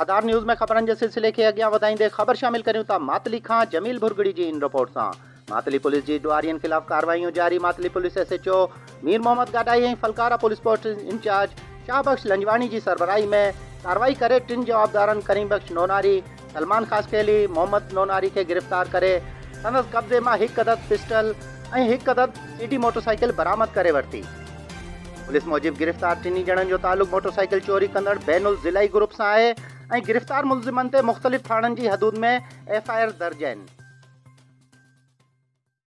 आधार news में ख़बरनि जे सिलसिले खे अॻियाँ वधाईंदे ख़बर शामिल करियूं था मातली खां जमील भुरगड़ी जी इन रिपोर्ट सां। मातली पुलिस जी ॾुआरियुनि ख़िलाफ़ कार्रवाइयूं जारी। Matli police S H O Mir Mohammad Gadai ऐं Phalkara police post incharge Shahbakhsh Lanjwani जी सरबराही में कार्रवाई करे, टिनि जवाबदारनि करीम बख्श नोनारी, सलमान ख़ासकेली मोहम्मद नोनारी खे गिरफ़्तार करे, संदसि कब्ज़े माँ हिकु अदद पिस्टल ऐं हिकु अदद सीडी मोटरसाइकिल बरामद करे वरिती। पुलिस मूजिबि गिरफ़्तार टिनी ॼणनि जो तालुक़ु मोटरसाइकिल चोरी कंदड़ बैनुल ज़िलाई ग्रुप सां आहे। गिरफ़्तार मुलज़िमनि ते मुख़्तलिफ़ थाणनि जी हदूद में एफ़ आई आर दर्ज आहिनि।